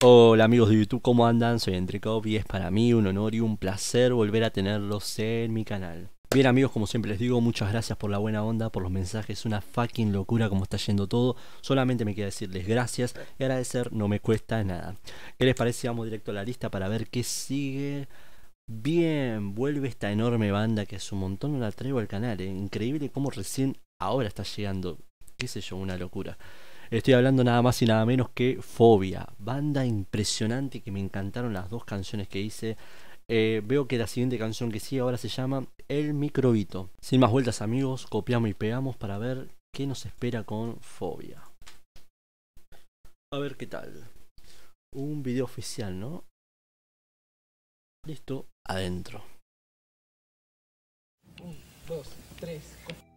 Hola amigos de YouTube, ¿cómo andan? Soy Entrecop y es para mí un honor y un placer volver a tenerlos en mi canal. Bien amigos, como siempre les digo, muchas gracias por la buena onda, por los mensajes, una fucking locura como está yendo todo. Solamente me queda decirles gracias y agradecer no me cuesta nada. ¿Qué les parece? Vamos directo a la lista para ver qué sigue. Bien, vuelve esta enorme banda que hace un montón no la traigo al canal, ¿eh? increíble cómo recién ahora está llegando, qué sé yo, una locura. Estoy hablando nada más y nada menos que Fobia, banda impresionante que me encantaron las dos canciones que hice. Eh, veo que la siguiente canción que sigue ahora se llama El Microbito. Sin más vueltas amigos, copiamos y pegamos para ver qué nos espera con Fobia. A ver qué tal. Un video oficial, ¿no? Listo, adentro. Un, dos, tres, cuatro.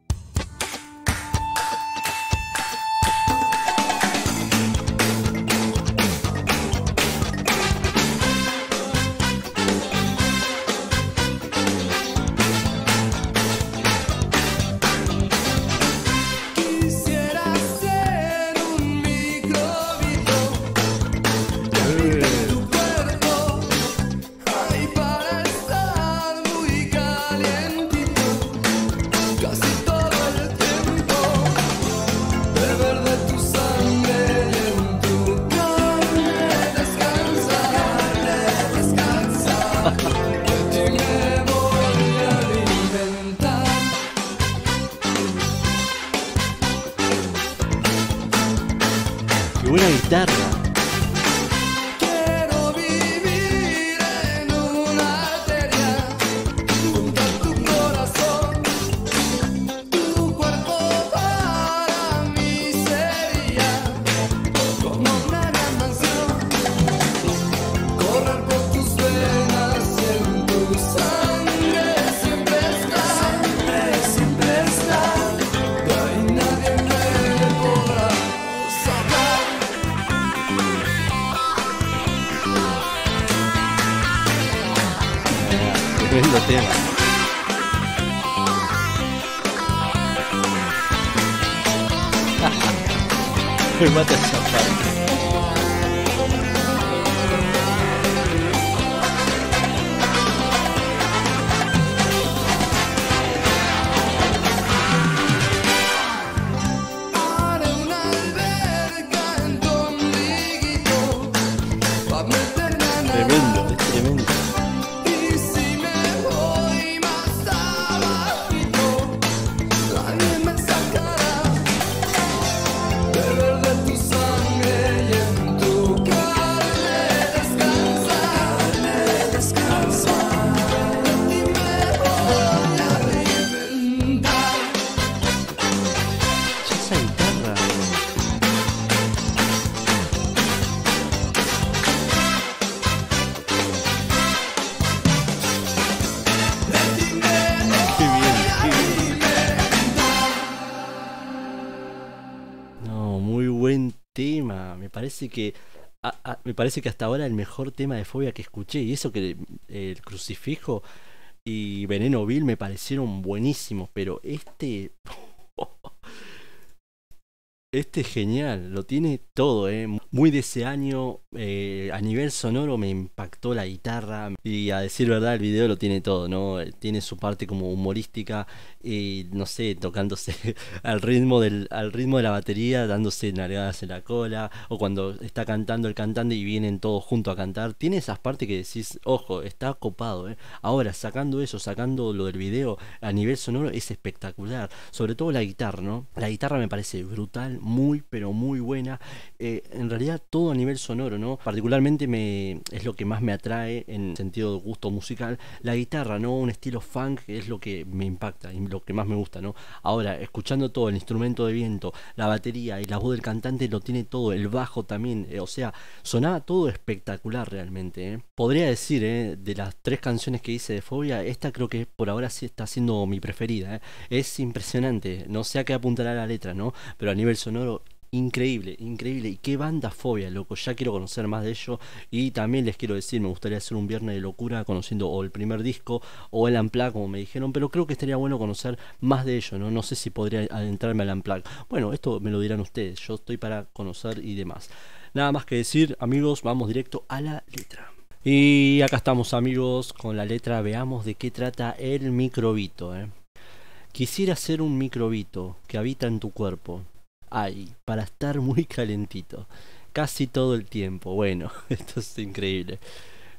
¡Qué buena guitarra! Tema. Me mata esa parte. Me parece que me parece que hasta ahora el mejor tema de fobia que escuché y eso que eh, el crucifijo y Veneno Vil me parecieron buenísimos, pero este este es genial, lo tiene todo, ¿eh? Muy de ese año, eh, a nivel sonoro me impactó la guitarra y a decir verdad el video lo tiene todo, ¿no? Eh, Tiene su parte como humorística y no sé, tocándose al ritmo del al ritmo de la batería, dándose nalgadas en la cola o cuando está cantando el cantante y vienen todos juntos a cantar. Tiene esas partes que decís, ojo, está copado, ¿eh? Ahora, sacando eso, sacando lo del video a nivel sonoro es espectacular, sobre todo la guitarra, ¿no? La guitarra me parece brutal, muy pero muy buena. Eh, en realidad todo a nivel sonoro, ¿no? Particularmente me es lo que más me atrae en sentido de gusto musical, la guitarra, ¿no? Un estilo funk es lo que me impacta y lo que más me gusta, ¿no? Ahora, escuchando todo el instrumento de viento, la batería y la voz del cantante lo tiene todo, el bajo también, eh, o sea, sonaba todo espectacular realmente, ¿eh? Podría decir, ¿eh? De las tres canciones que hice de Fobia, esta creo que por ahora sí está siendo mi preferida. Es impresionante, no sé a qué apuntará la letra, ¿no? Pero a nivel sonoro Increíble, increíble. Y qué banda fobia, loco. Ya quiero conocer más de ello. Y también les quiero decir, me gustaría hacer un viernes de locura conociendo o el primer disco o el Unplugged, como me dijeron. Pero creo que estaría bueno conocer más de ello, ¿no? No sé si podría adentrarme al Unplugged. Bueno, esto me lo dirán ustedes. Yo estoy para conocer y demás. Nada más que decir, amigos, vamos directo a la letra. Y acá estamos amigos con la letra, veamos de qué trata el microbito. ¿eh? Quisiera ser un microbito que habita en tu cuerpo. Ay, para estar muy calentito. Casi todo el tiempo. Bueno, esto es increíble.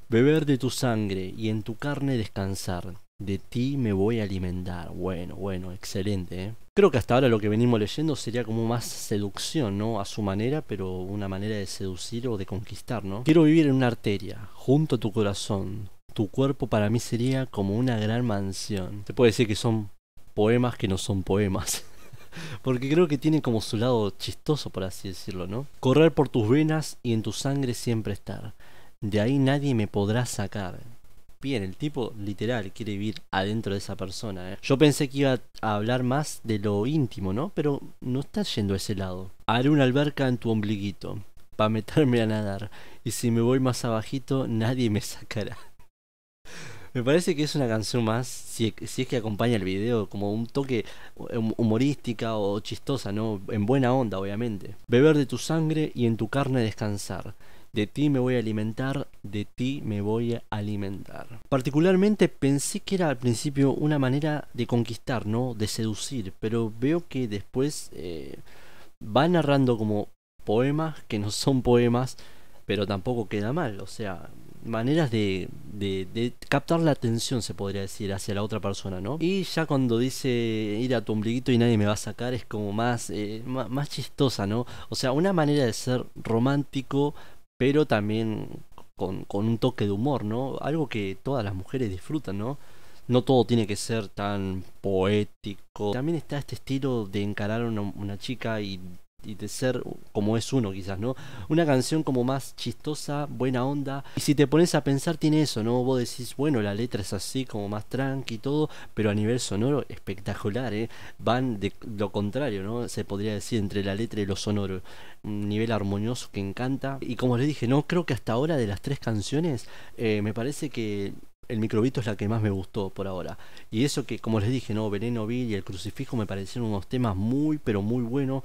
Beber de tu sangre y en tu carne descansar. De ti me voy a alimentar. Bueno, bueno, excelente. ¿eh? Creo que hasta ahora lo que venimos leyendo sería como más seducción, ¿no? A su manera, pero una manera de seducir o de conquistar, ¿no? Quiero vivir en una arteria, junto a tu corazón. Tu cuerpo para mí sería como una gran mansión. Se puede decir que son poemas que no son poemas. Porque creo que tiene como su lado chistoso, por así decirlo, ¿no? Correr por tus venas y en tu sangre siempre estar. De ahí nadie me podrá sacar. Bien, el tipo literal quiere vivir adentro de esa persona. ¿eh? Yo pensé que iba a hablar más de lo íntimo, ¿no? Pero no está yendo a ese lado. Haré una alberca en tu ombliguito, para meterme a nadar. Y si me voy más abajito, nadie me sacará. Me parece que es una canción más, si, es que acompaña el video, como un toque humorística o chistosa, ¿no? En buena onda, obviamente. Beber de tu sangre y en tu carne descansar. De ti me voy a alimentar, de ti me voy a alimentar. Particularmente pensé que era al principio una manera de conquistar, ¿no? De seducir, pero veo que después eh, va narrando como poemas que no son poemas, pero tampoco queda mal, o sea, maneras de, de, de, captar la atención, se podría decir, hacia la otra persona, ¿no? Y ya cuando dice ir a tu ombliguito y nadie me va a sacar, es como más, eh, más, chistosa, ¿no? O sea, una manera de ser romántico, pero también con, con, un toque de humor, ¿no? Algo que todas las mujeres disfrutan, ¿no? No todo tiene que ser tan poético. También está este estilo de encarar a una, una chica y y de ser como es uno quizás, ¿no? Una canción como más chistosa, buena onda. Y si te pones a pensar tiene eso, ¿no? Vos decís, bueno, la letra es así como más tranqui y todo, pero a nivel sonoro espectacular, ¿eh? Van de lo contrario, ¿no? Se podría decir entre la letra y lo sonoro. Un nivel armonioso que encanta. Y como les dije, no creo que hasta ahora de las tres canciones, eh, me parece que el microbito es la que más me gustó por ahora. Y eso que, como les dije, no, Veneno Vil y el crucifijo me parecieron unos temas muy, pero muy buenos,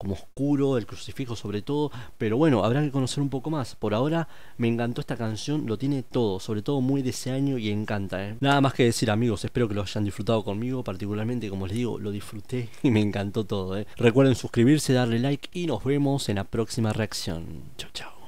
como oscuro, el crucifijo sobre todo. Pero bueno, habrá que conocer un poco más. Por ahora me encantó esta canción, lo tiene todo, sobre todo muy de ese año y encanta. ¿eh? Nada más que decir, amigos, espero que lo hayan disfrutado conmigo, particularmente, como les digo, lo disfruté y me encantó todo. ¿eh? Recuerden suscribirse, darle like y nos vemos en la próxima reacción. Chao, chao.